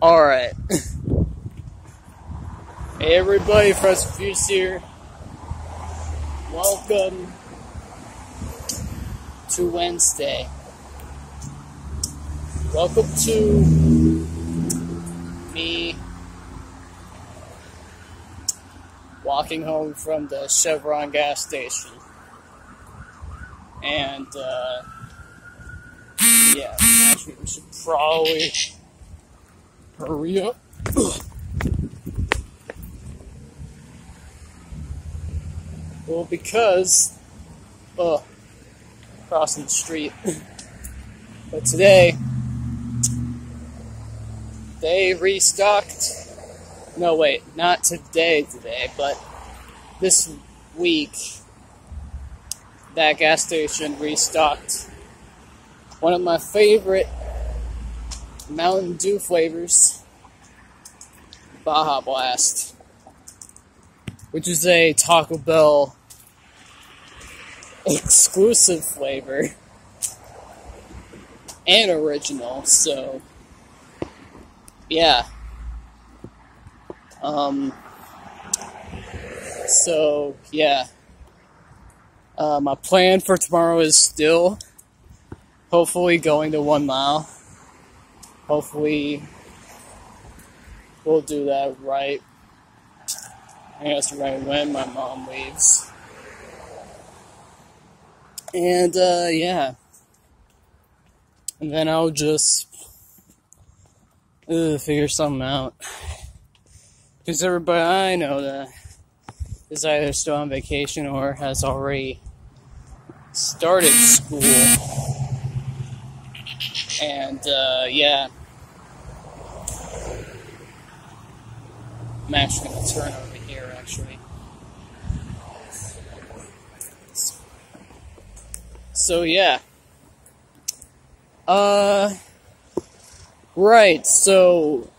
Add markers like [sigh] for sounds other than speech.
Alright. [laughs] hey everybody, Frozen Fuse here. Welcome to Wednesday. Welcome to me walking home from the Chevron gas station. And, uh, yeah, actually, we should probably hurry up. well, because, uh, crossing the street. [laughs] but today, they restocked. No, wait, not today, today, but this week, that gas station restocked one of my favorite Mountain Dew flavors, Baja Blast, which is a Taco Bell exclusive flavor and original. So, yeah. Um. So yeah. Uh, my plan for tomorrow is still hopefully going to one mile. Hopefully, we'll do that right. I guess right when my mom leaves. And, uh, yeah. And then I'll just uh, figure something out. Because everybody I know that is either still on vacation or has already started school. And, uh, yeah. I'm actually going to turn over here, actually. So, yeah. Uh, right, so